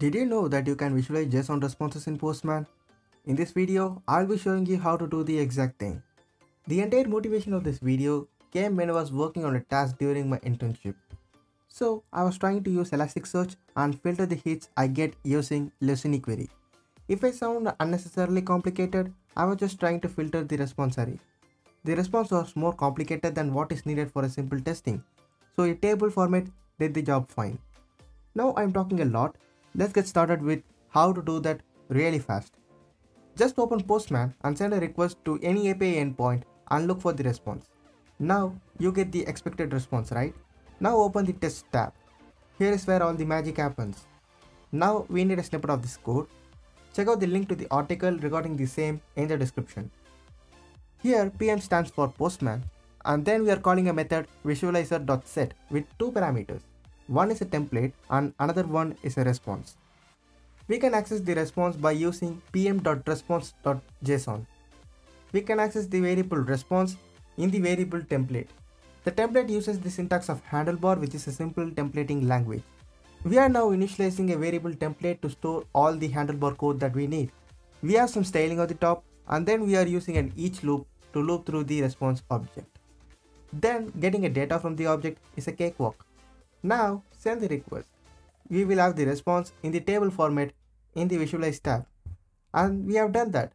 Did you know that you can visualize JSON responses in Postman? In this video, I'll be showing you how to do the exact thing. The entire motivation of this video came when I was working on a task during my internship. So I was trying to use Elasticsearch and filter the hits I get using Lucene query. If I sound unnecessarily complicated, I was just trying to filter the response array. The response was more complicated than what is needed for a simple testing, so a table format did the job fine. Now I'm talking a lot, let's get started with how to do that really fast. Just open Postman and send a request to any API endpoint and look for the response. Now you get the expected response, right? Now open the test tab. Here is where all the magic happens. Now we need a snippet of this code. Check out the link to the article regarding the same in the description. Here PM stands for Postman and then we are calling a method visualizer.set with two parameters. One is a template and another one is a response. We can access the response by using pm.response.json. We can access the variable response in the variable template. The template uses the syntax of handlebar which is a simple templating language. We are now initializing a variable template to store all the handlebar code that we need. We have some styling on the top and then we are using an each loop to loop through the response object. Then getting a data from the object is a cakewalk. Now send the request. We will have the response in the table format in the visualize tab. And we have done that.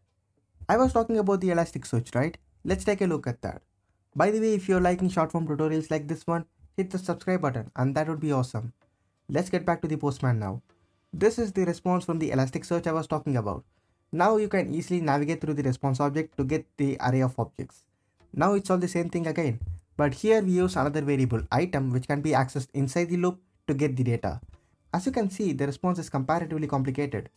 I was talking about the Elasticsearch, right? Let's take a look at that. By the way, if you're liking short form tutorials like this one, hit the subscribe button and that would be awesome. Let's get back to the Postman now. This is the response from the Elasticsearch I was talking about. Now you can easily navigate through the response object to get the array of objects. Now it's all the same thing again, but here we use another variable item which can be accessed inside the loop to get the data. As you can see, the response is comparatively complicated.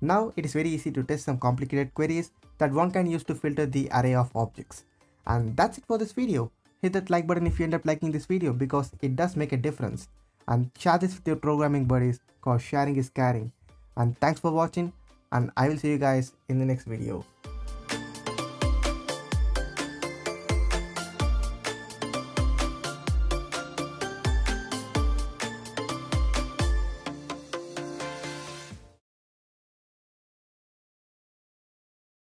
Now it is very easy to test some complicated queries that one can use to filter the array of objects. And that's it for this video. Hit that like button if you end up liking this video because it does make a difference. And share this with your programming buddies cause sharing is caring. And thanks for watching and I will see you guys in the next video.